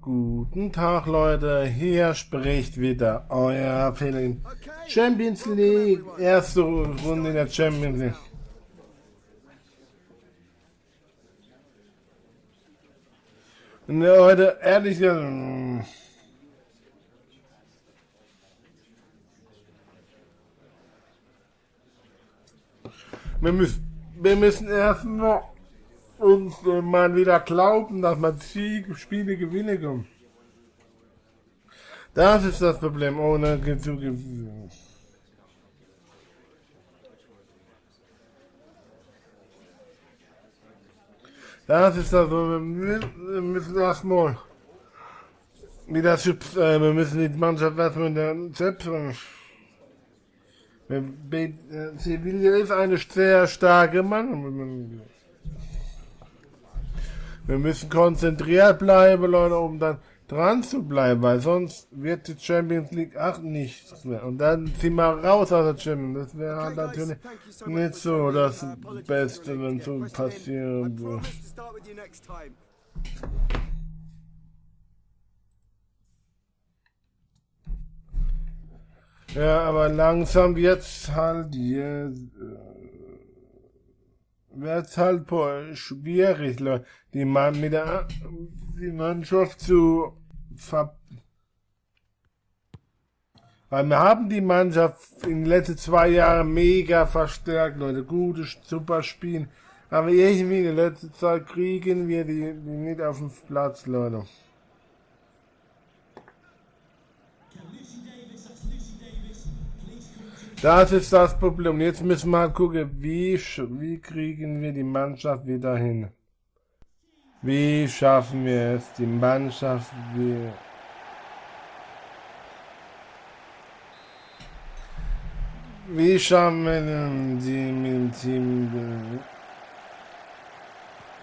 Guten Tag, Leute. Hier spricht wieder euer Feeling. Champions League. Erste Runde in der Champions League. Und Leute, ehrlich gesagt, wir müssen, wir müssen erstmal uns äh, mal wieder glauben, dass man Sieg, Spiele gewinnen kann. Das ist das Problem, ohne zu Das ist das, wir müssen erstmal wieder Chips, äh, wir müssen die Mannschaft erstmal in der Chips Sevilla ist eine sehr starke Mann. Wir müssen konzentriert bleiben, Leute, um dann dran zu bleiben, weil sonst wird die Champions League 8 nichts mehr. Und dann ziehen wir raus aus der Champions Das wäre halt natürlich nicht so das Beste, wenn so passieren würde. Ja, aber langsam wird's halt hier, äh, wird's halt schwierig, Leute, die man mit der, die Mannschaft zu ver weil wir haben die Mannschaft in den letzten zwei Jahren mega verstärkt, Leute. Gute, super Spielen. Aber irgendwie in der letzten Zeit kriegen wir die, die nicht auf den Platz, Leute. Das ist das Problem. Jetzt müssen wir mal gucken, wie, wie kriegen wir die Mannschaft wieder hin. Wie schaffen wir es, die Mannschaft wieder... Wie schaffen wir die mit dem Team...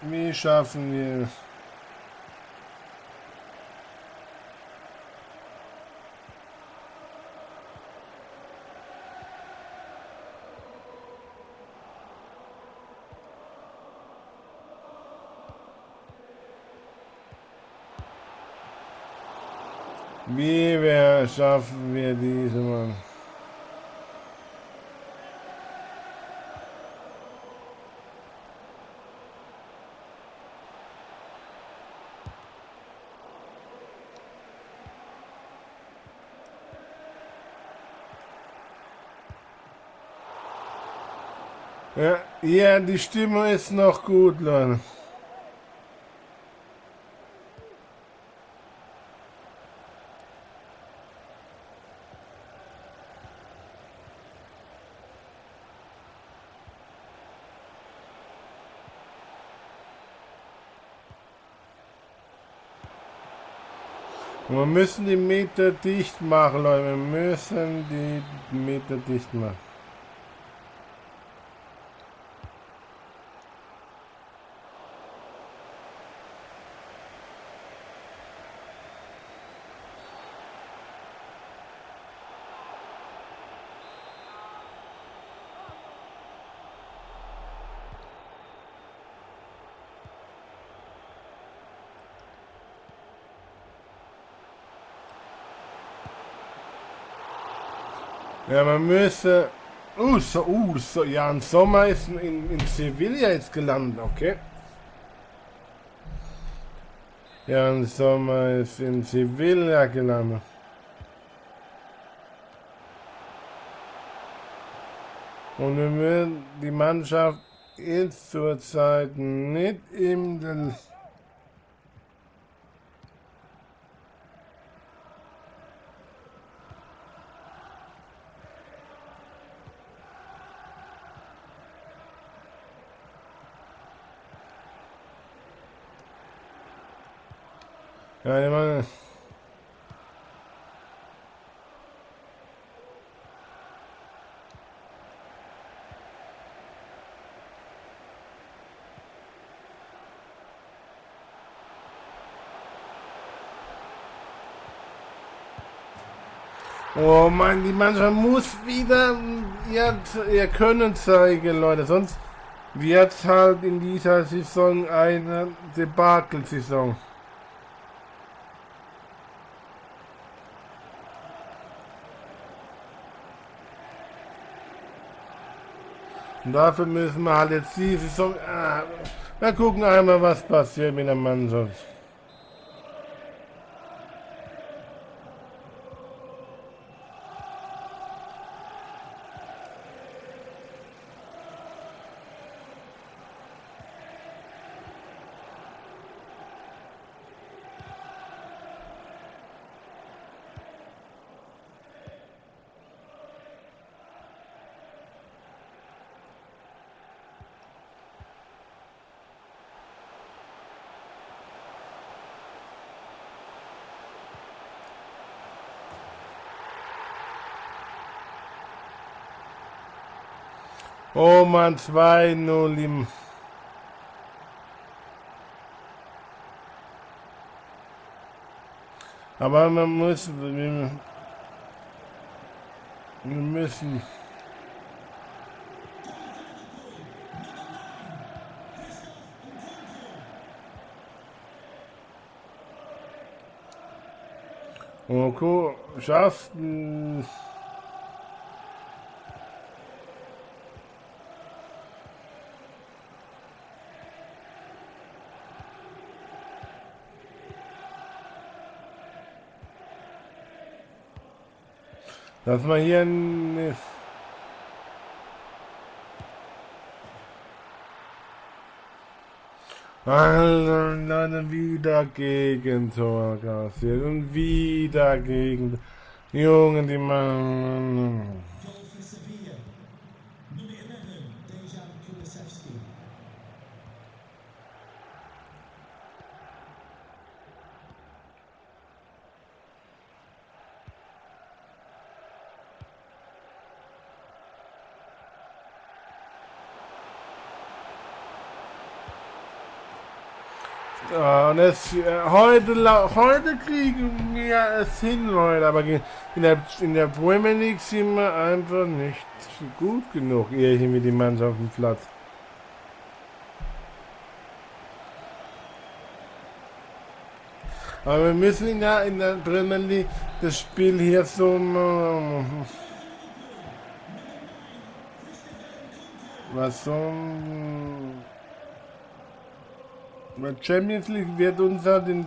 Wie schaffen wir... Wie wir schaffen wir diese Mann? Ja, ja, die Stimme ist noch gut, Leute. Wir müssen die Meter dicht machen, Leute. Wir müssen die Meter dicht machen. Ja, man müsse... Uh, so, uh, so, ja, im Sommer ist in, in Sevilla jetzt gelandet, okay. Ja, im Sommer ist in Sevilla gelandet. Und wir müssen, die Mannschaft ist zurzeit nicht im Oh Mann, die Mannschaft muss wieder ihr, ihr Können zeigen, Leute. Sonst wird halt in dieser Saison eine Debakel-Saison. Und dafür müssen wir halt jetzt die Saison... Ah, wir gucken einmal, was passiert mit der Mannschaft. Oh man, 2-0 im... Aber man muss... Wir, wir müssen... Okay, schafft... Dass man hier nicht... Also, dann wieder gegen Tor kassiert und wieder gegen Jungen, die man... Ja, und es, äh, heute, heute kriegen wir es hin, Leute, aber in der, in der Premier League sind wir einfach nicht gut genug, eher hier mit dem Mannschaft auf dem Platz. Aber wir müssen ja in der Premier League das Spiel hier so was so Champions League wird unser den,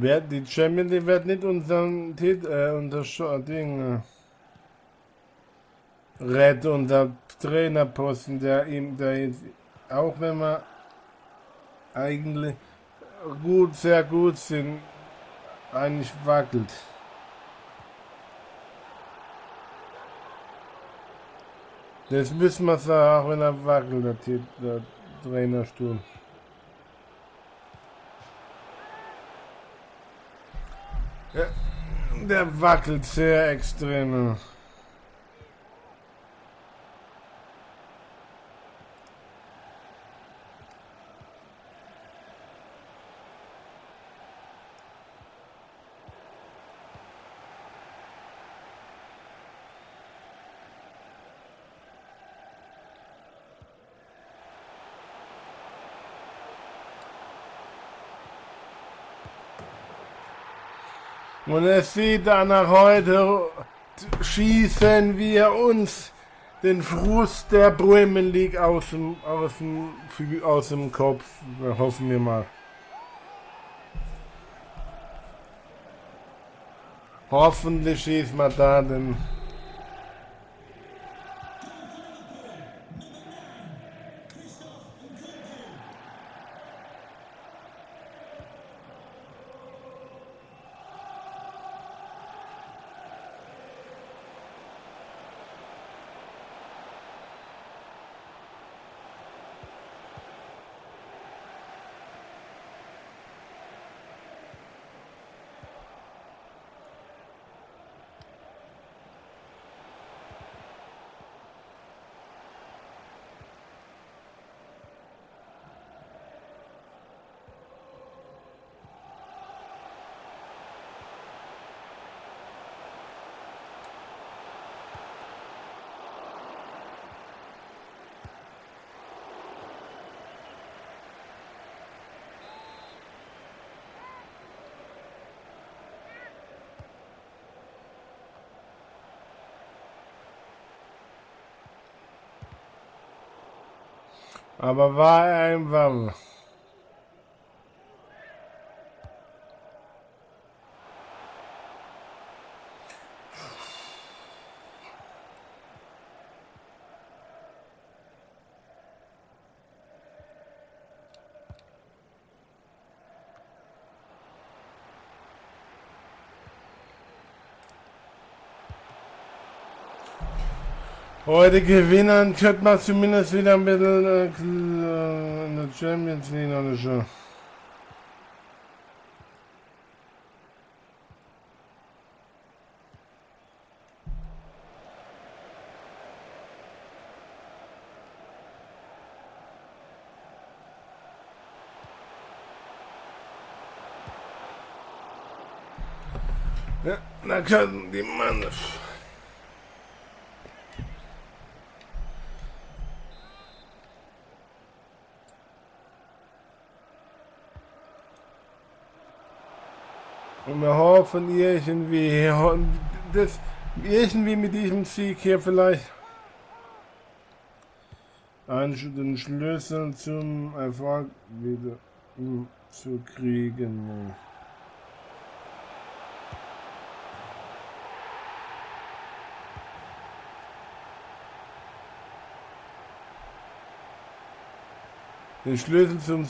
Wer, die Champions League wird nicht unseren Titel, äh, unser Ding, äh, Red, unser Trainerposten, der ihm, der jetzt, auch wenn wir eigentlich gut, sehr gut sind, eigentlich wackelt. Das müssen wir sagen, auch wenn er wackelt, der, der Trainerstuhl. Ja, der wackelt sehr extrem. Und es sieht danach heute, schießen wir uns den Frust der Premier League aus dem, aus dem, aus dem Kopf. Hoffen wir mal. Hoffentlich schießt man da den Aber war einfach. Heute gewinnen könnte man zumindest wieder ein bisschen äh, in der Champions League oder so. Ja, da können die Mann. Und irgendwie, das, irgendwie mit diesem Sieg hier vielleicht den Schlüssel zum Erfolg wieder zu kriegen. Den Schlüssel zum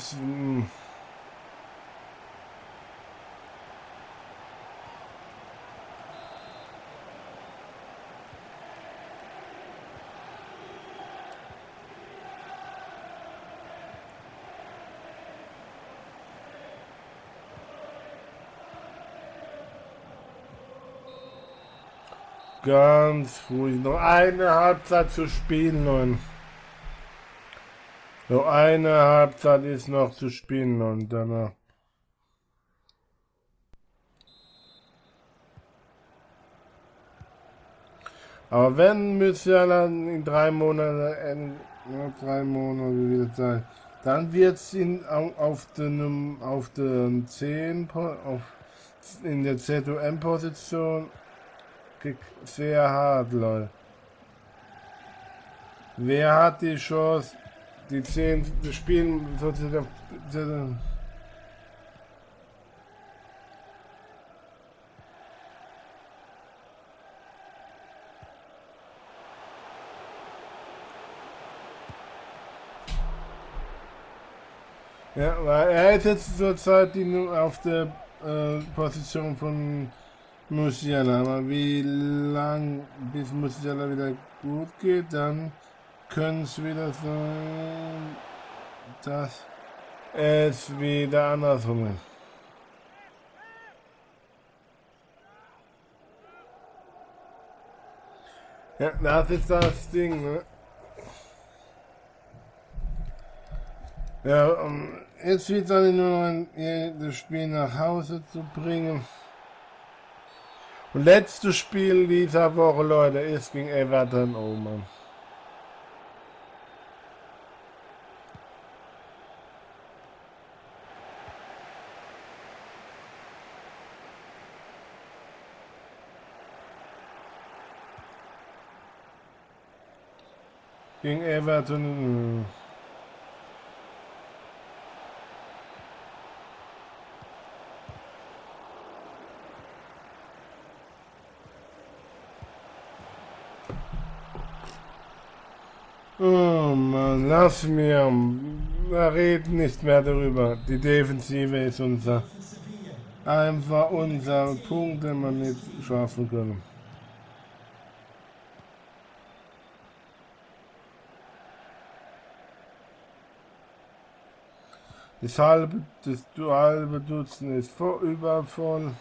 Ganz ruhig. Noch eine Halbzeit zu spielen, Leute. Noch eine Halbzeit ist noch zu spielen und danach. Aber wenn müsste ja dann in drei Monaten, äh, drei Monate wieder sein, dann wird es auf den auf den 10 auf in der ZOM-Position sehr hart, Leute. Wer hat die Chance, die 10 zu spielen. Ja, weil er ist jetzt zurzeit auf der äh, Position von Musiala. Aber wie lang bis Musiala wieder gut geht, dann könnte es wieder sein, dass es wieder andersrum ist. Ja, das ist das Ding, ne? Ja, um, jetzt wird dann nur noch ein, das Spiel nach Hause zu bringen. Und letztes Spiel dieser Woche, Leute, ist gegen Everton. Oh. Gegen Everton. Oh Mann, lass mir. Wir reden nicht mehr darüber. Die Defensive ist unser. Einfach unser Punkt, den wir nicht schaffen können. Das halbe, das halbe Dutzend ist vor, übervoll.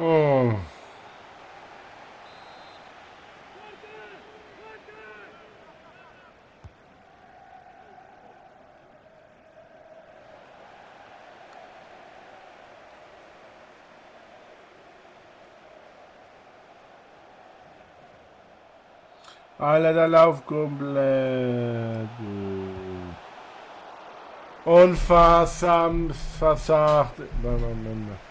Oh. Alter, der Lauf komplett. Und versam, versagt. Nein, nein, nein, nein.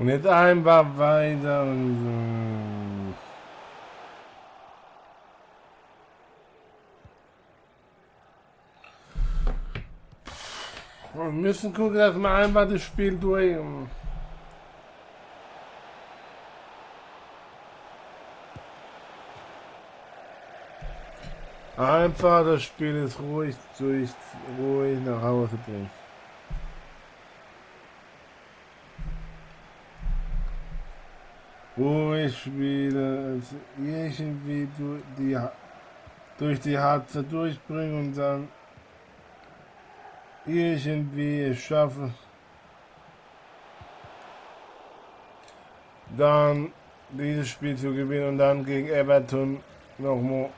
Und jetzt einfach weiter und so. Wir müssen gucken, dass wir einfach das Spiel durch. Einfach das Spiel ist ruhig durch, ruhig nach Hause bringen. Ruhig also irgendwie durch die, durch die Harze durchbringen und dann irgendwie es schaffe, dann dieses Spiel zu gewinnen und dann gegen Everton nochmal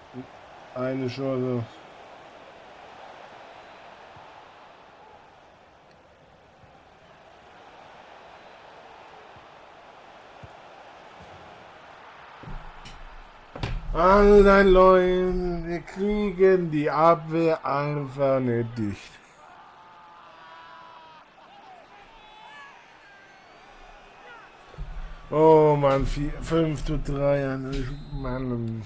eine Chance. Alter Leute, wir kriegen die Abwehr einfach nicht dicht. Oh Mann, 5 zu 3, Mann.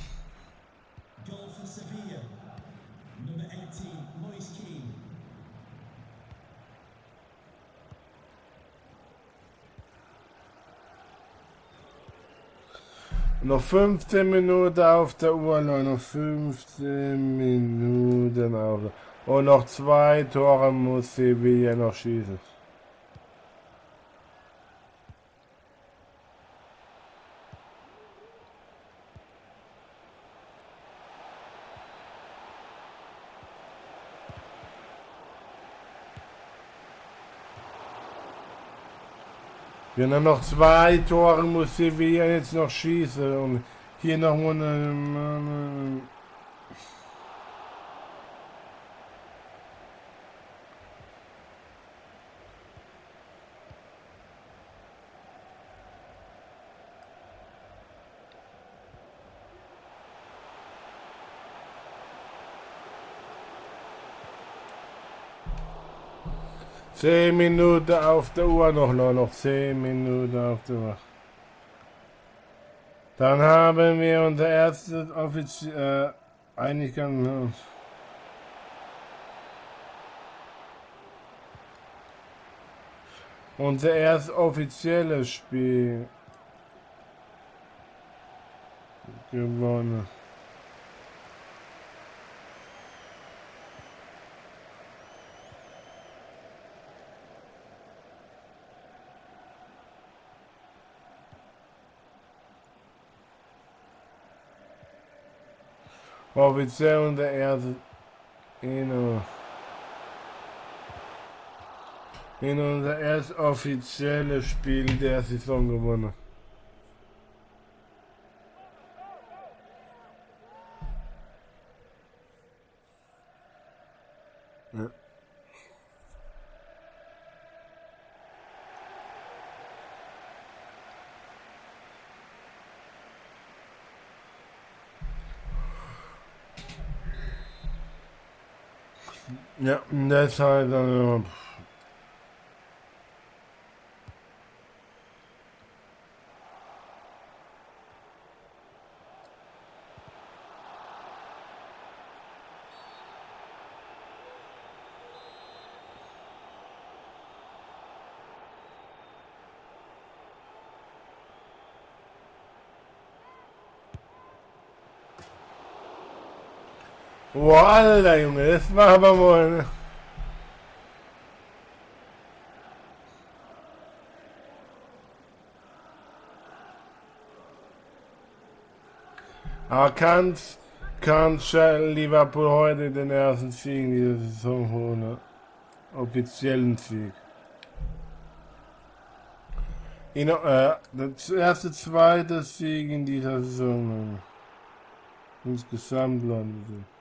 Noch 15 Minuten auf der Uhr, noch 15 Minuten auf der Und noch zwei Tore muss Sevilla noch schießen. Wenn er noch zwei Tore muss Sevilla jetzt noch schießen und hier noch mal eine, Zehn Minuten auf der Uhr noch, noch, noch zehn Minuten auf der Uhr. Dann haben wir unser erstes offiziell, äh, eigentlich ganz, unser erstes offizielles Spiel gewonnen. Offiziell der erste in, in unser erst offizielles Spiel der Saison gewonnen. Ja. Ja, deshalb dann. Boah, Alter, Junge, das war aber wohl... Ne? Aber kann Liverpool heute den ersten Sieg in dieser Saison holen? Ne? Offiziellen Sieg. In, äh, das erste, zweite Sieg in dieser Saison. Ne? Insgesamt, Leute.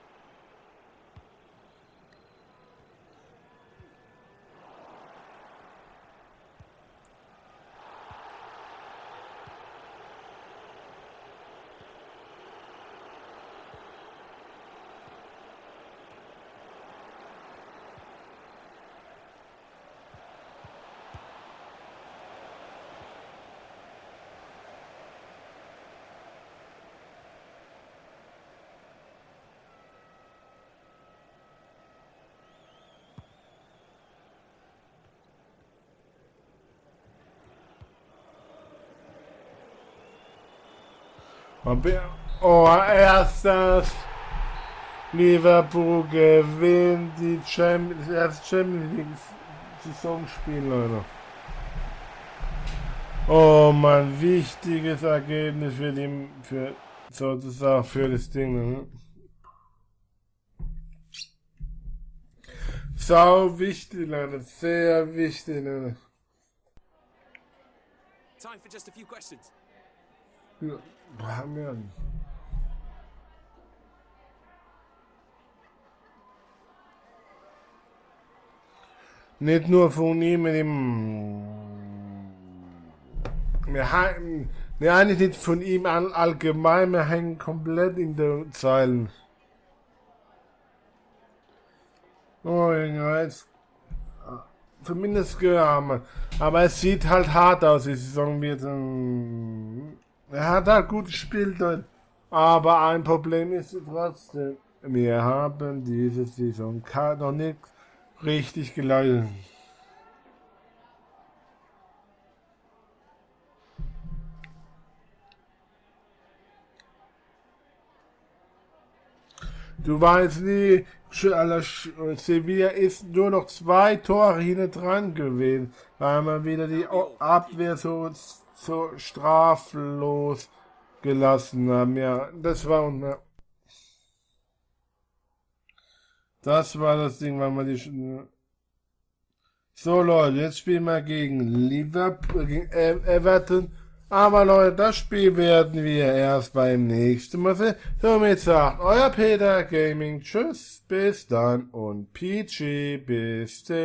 Oh, erstes Liverpool gewinnt die Champions, das Champions League Saisonspiel, Leute. Oh man, wichtiges Ergebnis für die, für, sozusagen für das Ding, ne? Sau wichtig, Leute, sehr wichtig, Leute. Time for just a few questions. Ja, haben wir Nicht nur von ihm mit dem. Wir hängen. Wir eigentlich nicht von ihm an allgemein, wir hängen komplett in den Zeilen. Oh, jetzt. Zumindest gehört Aber es sieht halt hart aus, die Saison wird. Ähm, er hat halt gut gespielt, aber ein Problem ist trotzdem, wir haben diese Saison noch nicht richtig geleitet. Du weißt nie, Sevilla ist nur noch zwei Tore hinten dran gewesen, weil man wieder die Abwehr so so straflos gelassen haben. Ja, das war unser. Das war das Ding, weil man die. So Leute, jetzt spielen wir gegen Liverpool, gegen Everton. Aber Leute, das Spiel werden wir erst beim nächsten Mal sehen. Somit sagt euer Peter Gaming Tschüss, bis dann und Peachy, bis dann.